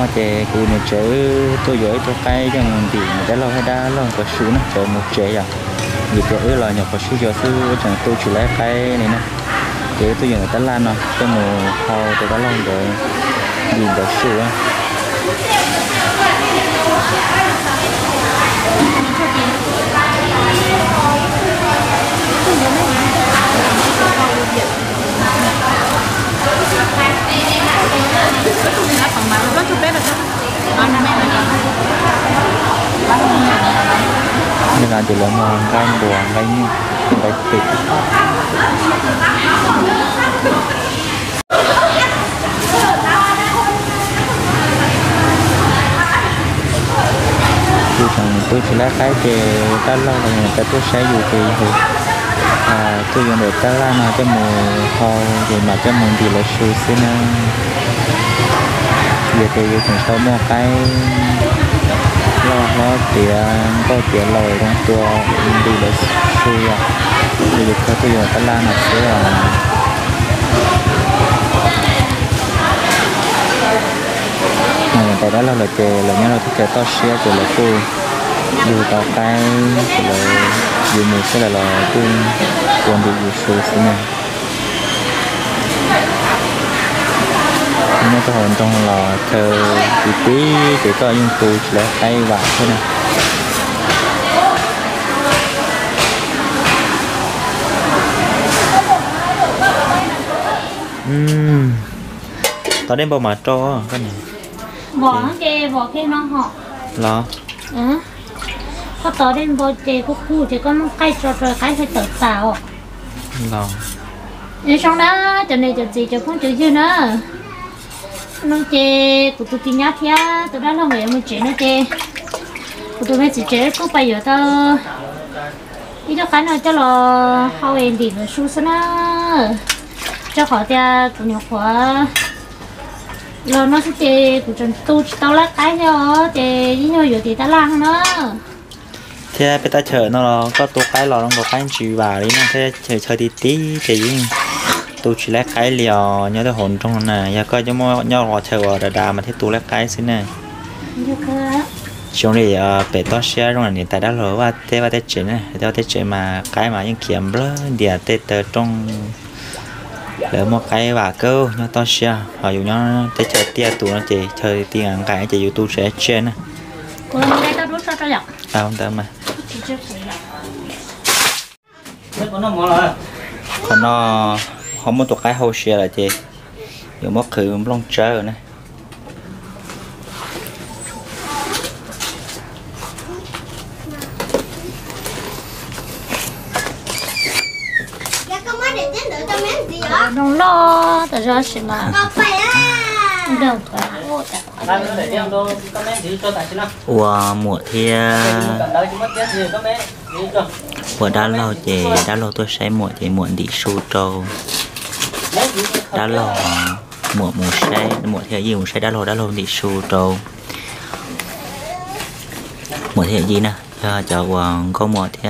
Mà nói chè cụ này chở tôi giới cho cái chẳng thì người ta lo hay đa lo có số nó chở một chè à vì tôi ơi là nhập có số giờ thứ chẳng tôi chỉ lấy cái này nè. Để tôi dùng người ta lan nó cho một họ tôi đã lo rồi nhìn có số á. Nên là chỉ là một gai bùa gai như gai thịt tôi chẳng tôi chỉ là cái thì ta lâu là người ta tôi sẽ dùng kỳ thì à tôi dùng được ta la mà cái mùa ho rồi mà cái mùa thì là sư xin giờ thì chúng sau một cái lo nó tiền có tiền lời trong tua đi để suy à. Đi được có tôi dùng ta la là sẽ là này ta đã lo là chè là nhớ là thiết kế to xe của lời cô dù tao cái là dù mình sẽ là lời cô còn được dù số này nhưng cái hồn trong là thờ tí tí chỉ có những cụ chỉ là tay vào thôi nè Ừm. tao đem bao mà cho cái này. Vỏ chè vỏ kia nó họ. Lo. Ừ có tớ đến vỏ chè có khu thì có cây cho rồi cái phải tự tạo lo. Nhưng xong đó cho nên cho gì cho không chịu chưa nữa nó chè của tôi tin nhát thia tôi đã lo người mình chè nó chè. Của tôi mới chỉ chè có bây giờ tao đi cho khán là cho là hao em đi rồi su sana cho họ tia của nhỏ khóa lo nó sẽ chè của chân tu tao lá cái nhau chè với nhau giờ thì ta lăng nữa thế bây ta chờ nó có tổ cái lò nó có cái chữ vào đi nó thế chờ chờ tí tí thì tôi chỉ lấy cái liò nhớ tới hồn trong này. Giờ coi cho mua nhau họ chờ ở đà mà thế tôi lấy cái xin này. Thế chúng thì bé to xe trong này tại đã lỡ và thế và thế chuyện này. Thế thế chuyện mà cái mà những kiếm bơ địa tê tờ trong lỡ một cái và cơ nhau to xe. Họ dùng nhau thế chờ tia tụ nó chỉ chơi tiền ăn cái chỉ sẽ tao đút cho tao dọc tao không tao mà. Còn nó không có tụt cái hậu xe là chị dùng mất khử lông trơ rồi nè. Dạ đó đông lo tao ra Con phải á không đâu ủa mùa thì mùa đã lâu chị đã lâu tôi sẽ mùa chị mùa đi su trâu đã lâu mùa mùa sẽ mùa thì gì mùa sẽ đã lâu đã lâu đi su trâu mùa thì gì nè? Cho cho hoàng có mùa thì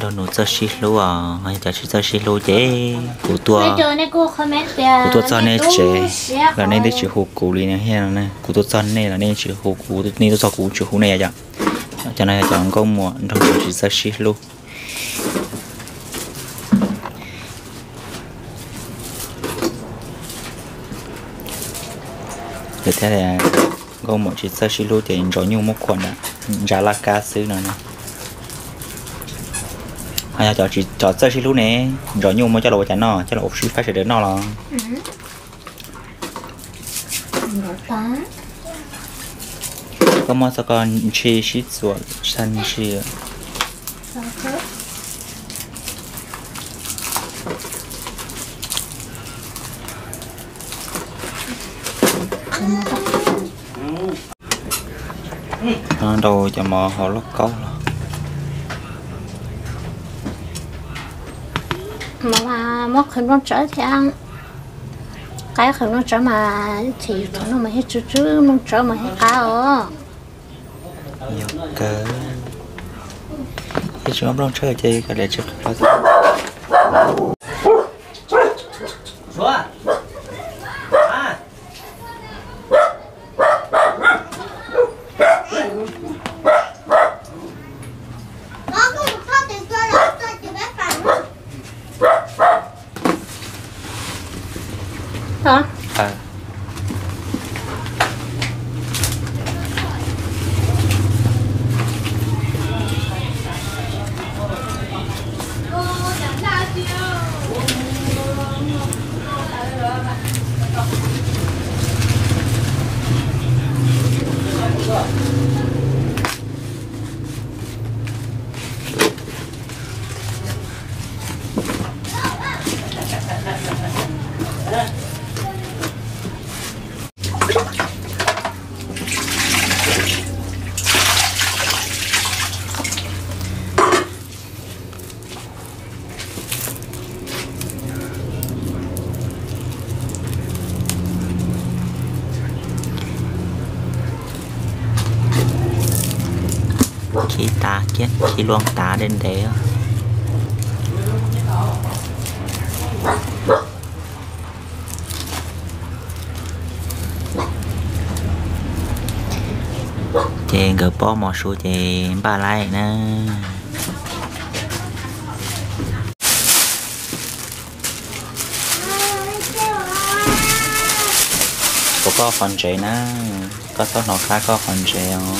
đâu nụ cho xí lúa hay cho xí cho xí lúa chế của tua. Của tôi cho nên chế là nên để chịu hụt đi nè hay là của tôi cho nên là nên chịu hụt cũ nên tôi cho cũ chịu hụt này à cho nên là chọn con mùa đó chỉ cho xí lúa thế là con mùa chỉ cho xí lúa thì rồi nhiều một quần à giá là cá xứ nữa nè. À cho chỉ cho chơi xí lúc này rồi nhung mới cho lộ chả nó cho lộ xí phải sẽ đến nó là có. Mà sao còn chi xí chuột săn xí Sao thế đâu cho mà họ lót câu là mà mà mất khẩn nó trở thì ăn. Cái khẩn nó trở mà thì nó mà hết chú chú nó trở mà hết cá ở. Nhiều cơ cái chúng nó chơi chơi cái để trước huh? Khi ta kia khi luôn ta đến đấy chị gửi bó mò xu chị ba lại nè. Có có phần chè nè. Có số nó khác có con chè không?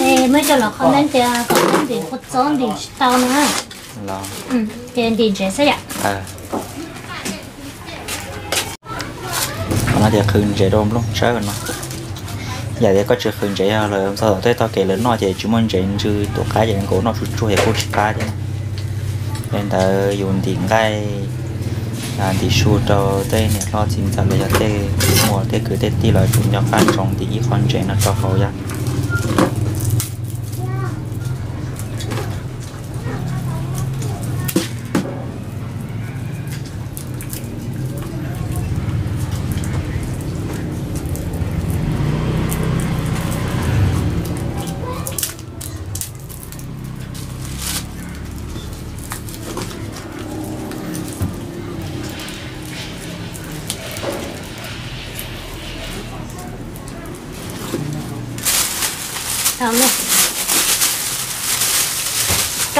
Ê, mấy cho là không nên thì còn nên thì hút gió thì tao nữa. Lo. Ừ thì thì dễ sẽ ạ. Ờ. Nó thì khưng chế đôm luôn chơi rồi nó giờ thì có chưa khưng chế là sau đó tôi kể lớn nó thì chúng mình chế chứ tổ cái thì cố nó chút chút hệ cố cái chứ nên ta dùng tiền cái là thì số cho tê này lo chính xác là tê mua tê cứ tê tí là chúng nhau phát trong thì ít con chế nó cho hậu ra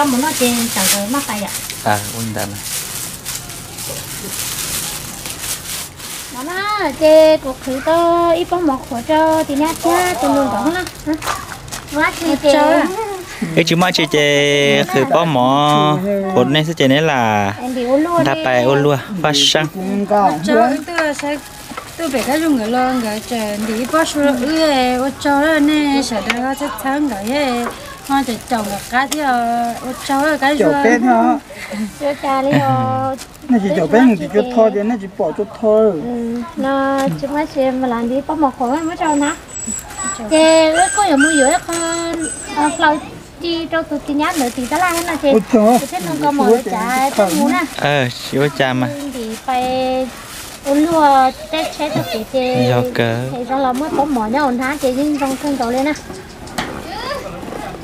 một nó trên chẳng tới mắc tay ạ. À ôn đàn nó nó chê cuộc to ít bóng một của cho thì nhát chứ tôi luôn đó hả? Quá chê chê. cái chú mà chị chế khử bó mỏ. Hồn này sẽ chế này là đạp bài ôn luôn phát sang cho tôi sẽ tôi phải cái dùng người lo người chờ đi bắt số ư ô cho nó nè sợ đó sẽ thắng cái họ chỉ trồng một cái thì ô cho cái rồi bên hả chưa cha đi nó chỉ chỗ bên thì chút thôi thì nó chỉ bỏ chút thôi. Ừ, nó chúng ta xem mà làm đi bóng một khối mới cho nó. Chê có nhiều mua giữa con flow chi cho tụi chị nhát nữa thì ta la hết là Tôi thấy nó có một trái tôi muốn à ờ cha mà. Thì phải ôn lúa tết chị chị do cớ thì sau là mới có mỏ nhau ổn thá chị nhưng trong thân cầu lên á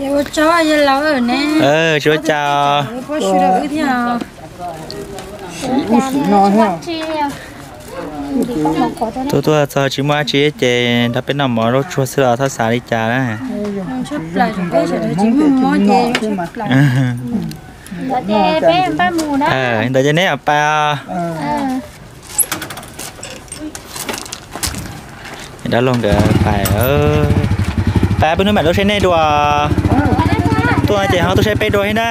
ô cho vậy lâu rồi nè. Ờ chú chào. bắt số ư thì à nó ha chị thì có một khối thôi tôi tôi cho chú mà chị chế đã bên nào mà nó chua sữa thao xả đi cha đó. Chụp lại cái muốn mua gì chụp lại. Chị bé em ba mù đó. Ờ. Hiện tại cho nên à ba ờ à đó luôn kìa phải ơ ba bên nữa mẹ đâu trên đây đùa ตัวเจ๊เขาต้องใช้ไปโดยนะ